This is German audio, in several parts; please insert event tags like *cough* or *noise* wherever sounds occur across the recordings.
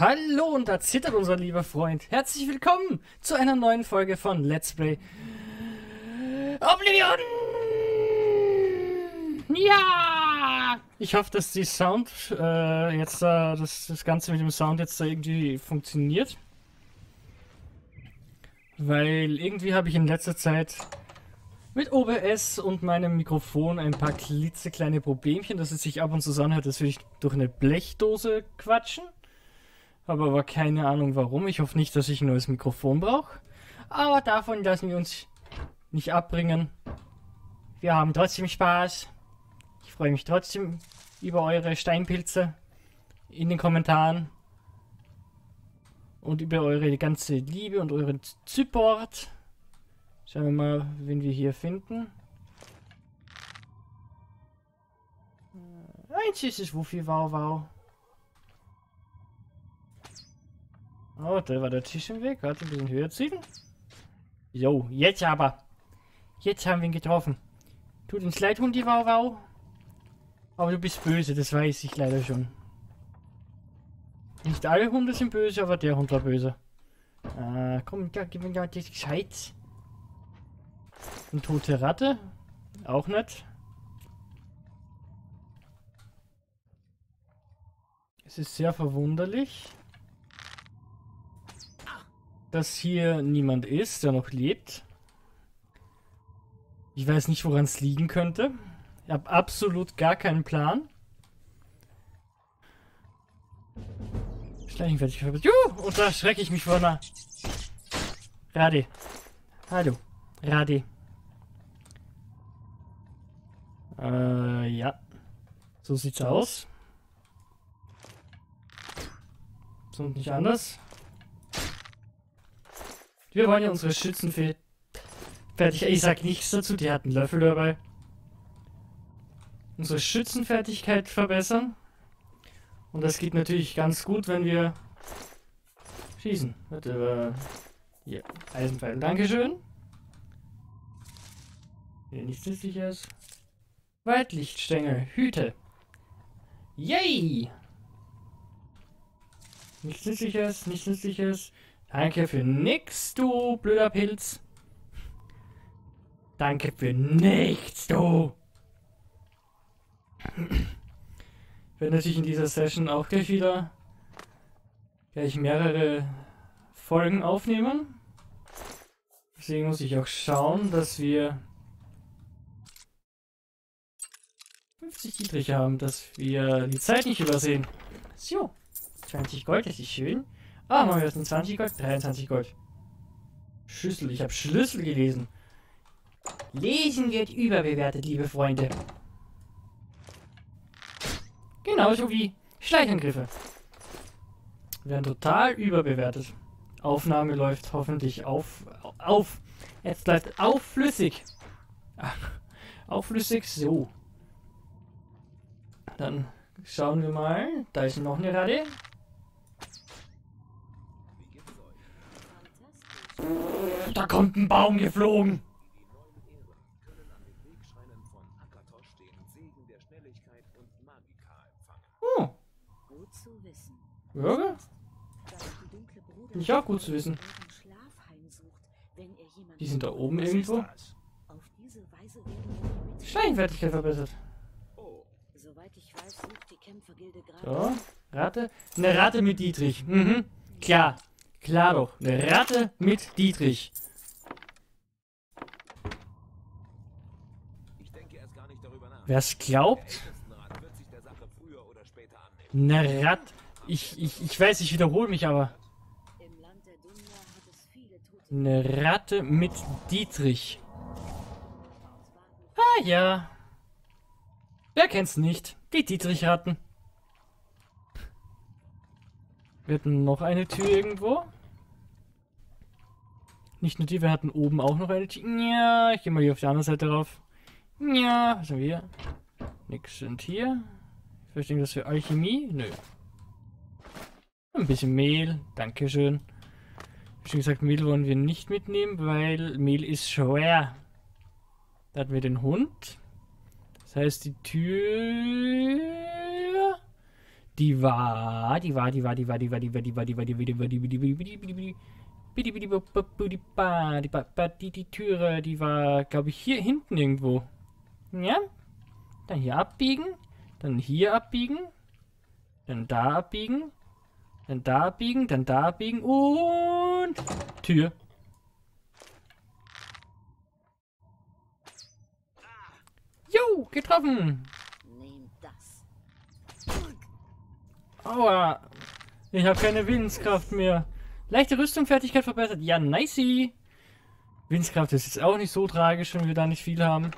Hallo und da zittert unser lieber Freund. Herzlich willkommen zu einer neuen Folge von Let's Play Oblivion! Ja! Ich hoffe, dass die Sound äh, jetzt äh, dass das Ganze mit dem Sound jetzt da irgendwie funktioniert. Weil irgendwie habe ich in letzter Zeit mit OBS und meinem Mikrofon ein paar klitzekleine Problemchen, dass es sich ab und zu anhört, als würde ich durch eine Blechdose quatschen. Habe aber keine Ahnung warum. Ich hoffe nicht, dass ich ein neues Mikrofon brauche. Aber davon lassen wir uns nicht abbringen. Wir haben trotzdem Spaß. Ich freue mich trotzdem über eure Steinpilze in den Kommentaren. Und über eure ganze Liebe und euren Support. Schauen wir mal, wen wir hier finden. Ein süßes Wuffi, wow, wow. Oh, da war der Tisch im Weg. Warte, ein bisschen höher ziehen. Jo, jetzt aber. Jetzt haben wir ihn getroffen. Tut uns leid, Hundi, wow, wow. Aber du bist böse, das weiß ich leider schon. Nicht alle Hunde sind böse, aber der Hund war böse. Ah, komm, ja, gib mir ja das gescheit. Eine tote Ratte. Auch nett. Es ist sehr verwunderlich, dass hier niemand ist, der noch lebt. Ich weiß nicht, woran es liegen könnte. Ich habe absolut gar keinen Plan. Schleichen fertig. Juhu! Und da schrecke ich mich vor einer... Radi. Hallo. Radi. Äh, ja. So sieht's aus. Sonst nicht anders. Wir wollen ja unsere Schützen fertig. Ich sag nichts dazu, die hatten Löffel dabei. Unsere Schützenfertigkeit verbessern. Und das geht natürlich ganz gut, wenn wir schießen. Warte, äh, hier, Eisenpfeil. Dankeschön. Hier nichts nützliches. Waldlichtstängel, Hüte. Yay! Nichts nützliches, nichts nützliches. Danke für nix, du blöder Pilz. Danke für nichts, du. Ich werde natürlich in dieser Session auch gleich wieder gleich mehrere Folgen aufnehmen. Deswegen muss ich auch schauen, dass wir 50 Dietrich haben, dass wir die Zeit nicht übersehen. So, 20 Gold, das ist schön. Ah, machen wir jetzt 20 Gold, 23 Gold. Schlüssel, ich habe Schlüssel gelesen. Lesen wird überbewertet, liebe Freunde. Genauso wie Schleichangriffe. Werden total überbewertet. Aufnahme läuft hoffentlich auf. Auf. Jetzt bleibt aufflüssig. *laughs* Aufflüssig, so. Dann schauen wir mal. Da ist noch eine Rade. Da kommt ein Baum geflogen. Oh. Ja, ich auch gut zu wissen. Die sind da oben irgendwo. Scheinfertigkeit verbessert. So, Ratte. Eine Ratte mit Dietrich. Mhm. Klar. Klar doch. Eine Ratte mit Dietrich. Wer es glaubt? Eine Ratte. Ich, ich, ich weiß, ich wiederhole mich aber. Eine Ratte mit Dietrich. Ah ja. Wer kennt's nicht? Die Dietrich-Ratten. Wir hatten noch eine Tür irgendwo. Nicht nur die, wir hatten oben auch noch eine Tür. Ja, ich gehe mal hier auf die andere Seite rauf. Ja, was haben wir hier? Nix sind hier. Ich verstehe das für Alchemie? Nö. Ein bisschen Mehl. Dankeschön. Wie gesagt, Mehl wollen wir nicht mitnehmen, weil Mehl ist schwer. Da hatten wir den Hund. Das heißt, die Tür... Die war, die war, die war, die war, die war, die war, die war, die war, die war, die war, die war, die war, die war, die war, die die Türe, die war, glaube ich, hier hinten irgendwo. Ja? Dann hier abbiegen, dann hier abbiegen, dann da abbiegen, dann da abbiegen, dann da abbiegen und Tür. Jo, getroffen. Aua. Ich habe keine Willenskraft mehr. Leichte Rüstung, Fertigkeit verbessert. Ja, nicey. Willenskraft ist jetzt auch nicht so tragisch, wenn wir da nicht viel haben.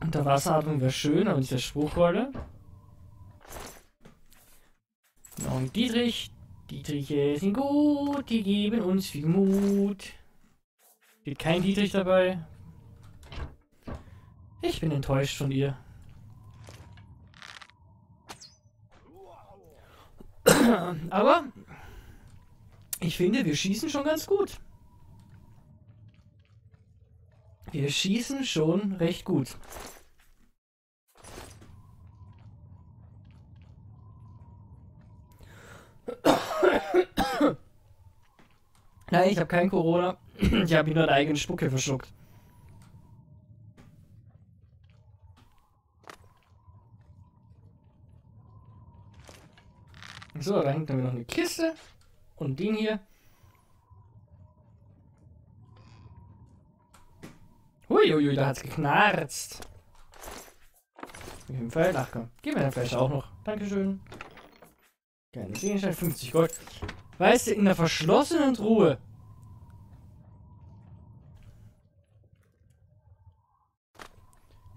Unterwasseratmung wäre schön, aber nicht der Spruchrolle. Und Dietrich. Dietriche sind gut, die geben uns viel Mut. Steht kein Dietrich dabei. Ich bin enttäuscht von ihr. Aber ich finde, wir schießen schon ganz gut. Wir schießen schon recht gut. Nein, ich habe kein Corona. Ich habe nur eine eigene Spucke verschluckt. So, da hängt dann noch eine Kiste. Und den hier. Huiuiui, da hat's geknarzt. Mit dem Pfeil. Ach komm, gib mir den Fleisch auch noch. Dankeschön. Keine Gegenstand, 50 Gold. Weißt du, in der verschlossenen Truhe.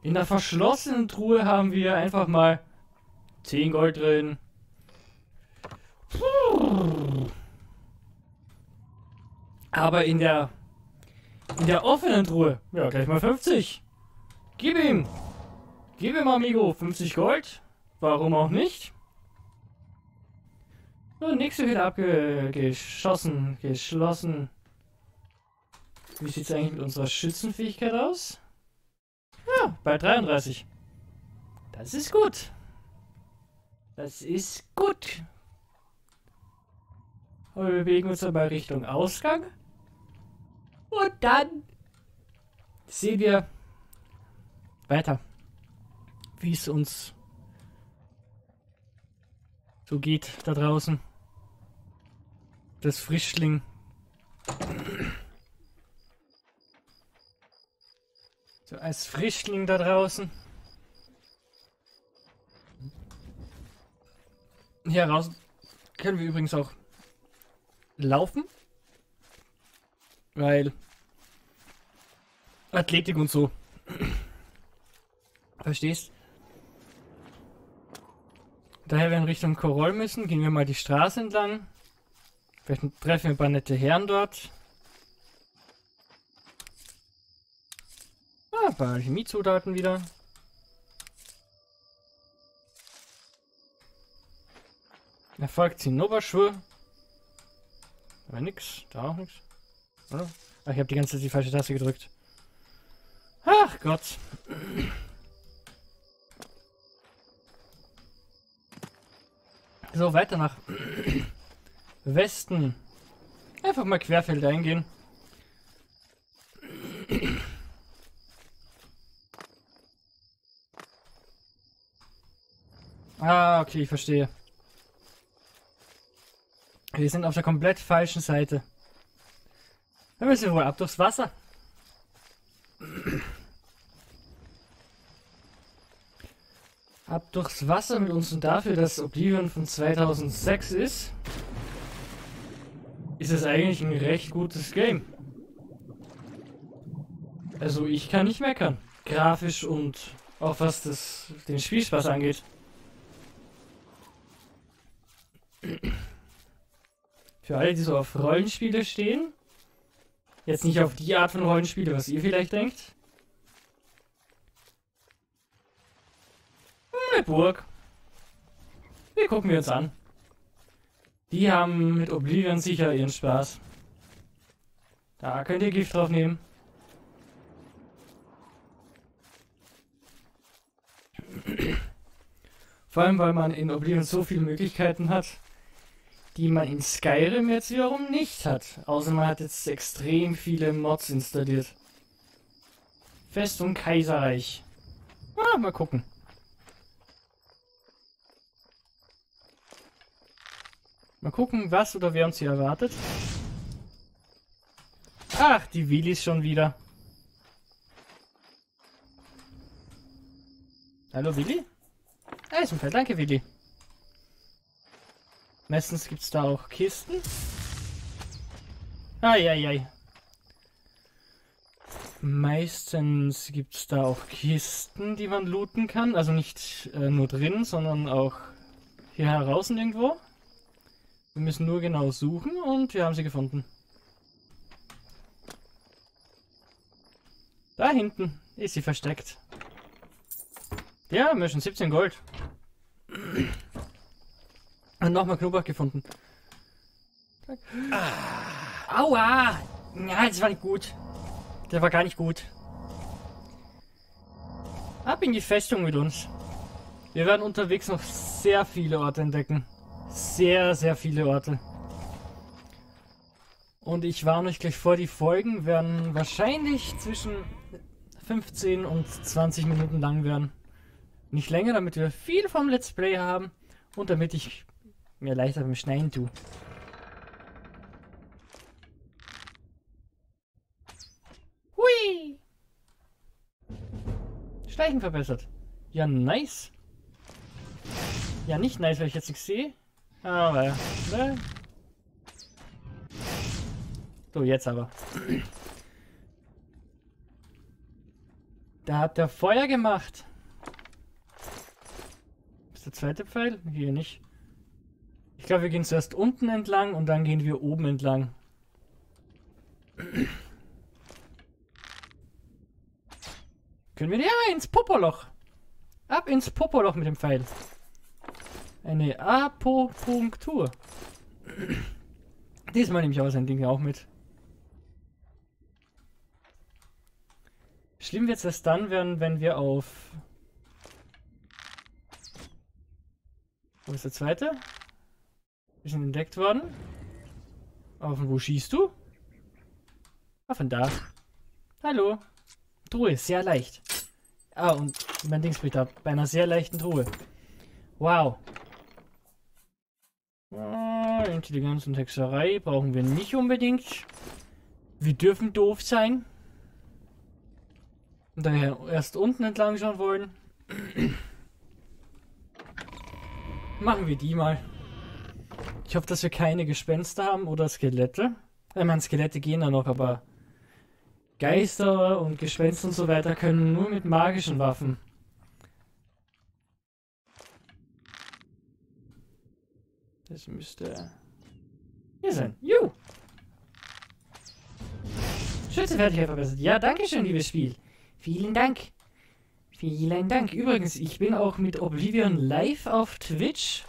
In der verschlossenen Truhe haben wir einfach mal 10 Gold drin. Aber in der in der offenen Truhe, ja, gleich mal 50. Gib ihm. Gib ihm, Amigo, 50 Gold. Warum auch nicht? So, nächste wieder abgeschossen, geschlossen. Wie sieht es eigentlich mit unserer Schützenfähigkeit aus? Ja, bei 33. Das ist gut. Das ist gut. Und wir bewegen uns dabei Richtung Ausgang. Und dann sehen wir weiter, wie es uns so geht da draußen. Das Frischling. So als Frischling da draußen. Hier raus können wir übrigens auch laufen. Weil Athletik und so. Verstehst? Daher wir in Richtung Koroll müssen, gehen wir mal die Straße entlang. Vielleicht treffen wir ein paar nette Herren dort. Ah, ein paar Chemiezutaten wieder. Erfolgt Zinnoberschwur. Aber nix. Da auch nix. Oder? Ach, ich habe die ganze Zeit die falsche Taste gedrückt. Ach Gott. So, weiter nach Westen. Einfach mal querfeld eingehen. Ah, okay, ich verstehe. Wir sind auf der komplett falschen Seite. Dann müssen wir wohl ab durchs Wasser. Ab durchs Wasser mit uns und dafür, dass Oblivion von 2006 ist, ist es eigentlich ein recht gutes Game. Also ich kann nicht meckern. Grafisch und auch was das, den Spielspaß angeht. Für alle, die so auf Rollenspiele stehen. Jetzt nicht auf die Art von Rollenspiele, was ihr vielleicht denkt. Eine Burg. Die gucken wir uns an. Die haben mit Oblivion sicher ihren Spaß. Da könnt ihr Gift drauf nehmen. Vor allem, weil man in Oblivion so viele Möglichkeiten hat, die man in Skyrim jetzt wiederum nicht hat. Außer man hat jetzt extrem viele Mods installiert. Festung Kaiserreich. Ah, mal gucken. Mal gucken, was oder wer uns hier erwartet. Ach, die Willis schon wieder. Hallo Willi? Eisenfeld, danke Willi. Meistens gibt es da auch Kisten. Eieiei. Meistens gibt es da auch Kisten, die man looten kann. Also nicht äh, nur drin, sondern auch hier heraus irgendwo. Wir müssen nur genau suchen und wir haben sie gefunden. Da hinten ist sie versteckt. Ja, wir schon 17 Gold. Und nochmal Knoblauch gefunden. Ah. Aua! Ja, das war nicht gut. Der war gar nicht gut. Ab in die Festung mit uns. Wir werden unterwegs noch sehr viele Orte entdecken. Sehr, sehr viele Orte. Und ich warne euch gleich vor, die Folgen werden wahrscheinlich zwischen 15 und 20 Minuten lang werden. Nicht länger, damit wir viel vom Let's Play haben und damit ich mir leichter beim Schneiden tue. Hui! Schleichen verbessert. Ja, nice. Ja, nicht nice, weil ich jetzt nichts sehe. Aber, ne? So, jetzt aber. Da hat der Feuer gemacht. Ist der zweite Pfeil? Hier nicht. Ich glaube, wir gehen zuerst unten entlang und dann gehen wir oben entlang. Können wir... Ja, ins Popoloch. Ab ins Popoloch mit dem Pfeil. Eine Apopunktur. Diesmal nehme ich aber sein Ding auch mit. Schlimm wird es erst dann werden, wenn wir auf... Wo ist der zweite? Wir sind entdeckt worden. Aber von wo schießt du? Ah, von da. Hallo. Truhe, sehr leicht. Ah, und mein Dings bricht ab. Bei einer sehr leichten Truhe. Wow. Ah, Intelligenz und Hexerei brauchen wir nicht unbedingt. Wir dürfen doof sein. Und daher erst unten entlang schauen wollen. *clears throat* Machen wir die mal. Ich hoffe, dass wir keine Gespenster haben oder Skelette. Ich meine, Skelette gehen da noch, aber Geister und Gespenster und so weiter können nur mit magischen Waffen. Das müsste hier sein. Ju! Schützefertigkeit verbessert. Ja, danke schön, liebes Spiel. Vielen Dank. Vielen Dank. Übrigens, ich bin auch mit Oblivion live auf Twitch.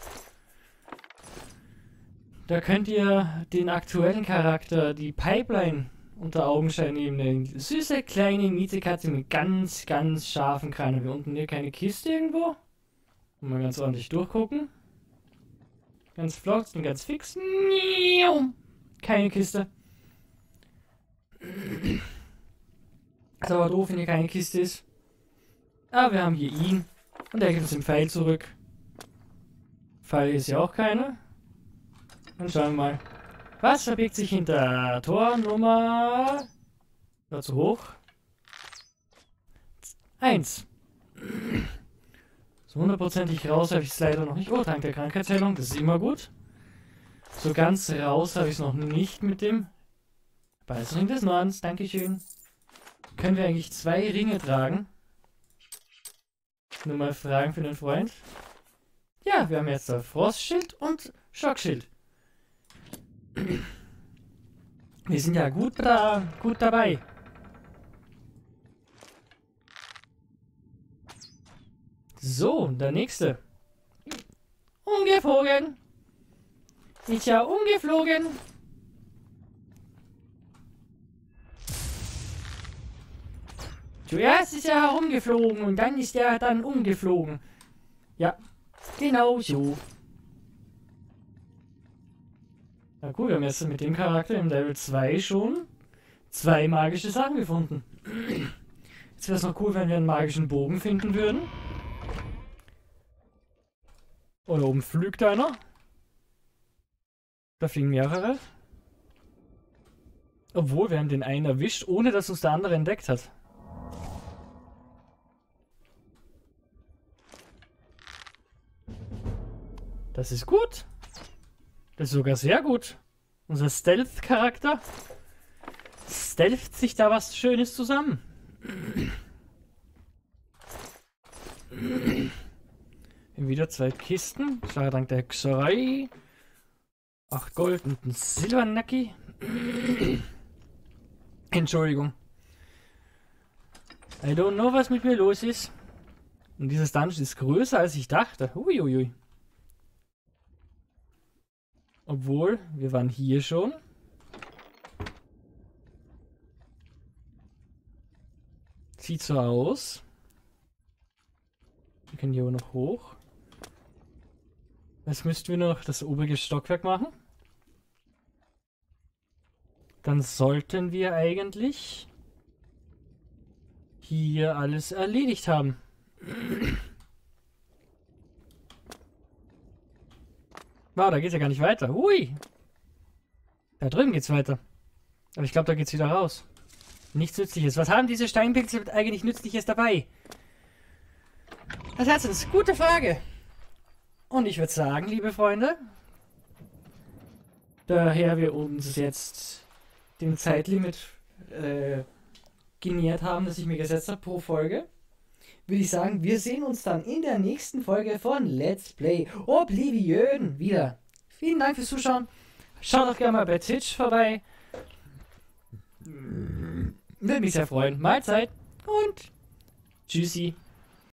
Da könnt ihr den aktuellen Charakter, die Pipeline, unter Augenschein nehmen. Eine süße kleine Mietekatze mit ganz, ganz scharfen Krallen. Wir unten hier keine Kiste irgendwo. Mal ganz ordentlich durchgucken. Ganz flott und ganz fix. Keine Kiste. Ist aber doof, wenn hier keine Kiste ist. Aber wir haben hier ihn. Und der gibt uns den Pfeil zurück. Pfeil ist ja auch keine. Dann schauen wir mal. Was verbirgt sich hinter Tor Nummer... War zu hoch. Eins. So hundertprozentig raus habe ich es leider noch nicht. Oh, Trank der Krankheitsheilung, das ist immer gut. So ganz raus habe ich es noch nicht mit dem Beißring des Nordens. Dankeschön. Können wir eigentlich zwei Ringe tragen? Nur mal fragen für den Freund. Ja, wir haben jetzt da Frostschild und Schockschild. Wir sind ja gut, da, gut dabei. So, der nächste. Umgeflogen. Ist ja umgeflogen. Zuerst ist er herumgeflogen und dann ist er dann umgeflogen. Ja, Genau so. Na gut, wir haben jetzt mit dem Charakter im Level 2 schon zwei magische Sachen gefunden. Jetzt wäre es noch cool, wenn wir einen magischen Bogen finden würden. Oder oben flügt einer. Da fliegen mehrere. Obwohl, wir haben den einen erwischt, ohne dass uns der andere entdeckt hat. Das ist gut. Das ist sogar sehr gut. Unser Stealth-Charakter stealtht sich da was Schönes zusammen. Wieder zwei Kisten. Schade dank der Hexerei. Acht Gold und ein Silbernacki. Entschuldigung. I don't know, was mit mir los ist. Und dieses Dungeon ist größer, als ich dachte. Uiuiui. Obwohl, wir waren hier schon. Sieht so aus. Wir können hier auch noch hoch. Jetzt müssten wir noch das obere Stockwerk machen. Dann sollten wir eigentlich hier alles erledigt haben. Wow, da geht's ja gar nicht weiter. Hui! Da drüben geht's weiter. Aber ich glaube, da geht's wieder raus. Nichts Nützliches. Was haben diese Steinpilze eigentlich Nützliches dabei? Das heißt, das ist eine gute Frage. Und ich würde sagen, liebe Freunde, daher wir uns jetzt dem Zeitlimit äh, genähert haben, das ich mir gesetzt habe pro Folge, würde ich sagen, wir sehen uns dann in der nächsten Folge von Let's Play Oblivion wieder. Vielen Dank fürs Zuschauen. Schaut doch gerne mal bei Twitch vorbei. Würde mich sehr freuen. Mahlzeit und tschüssi.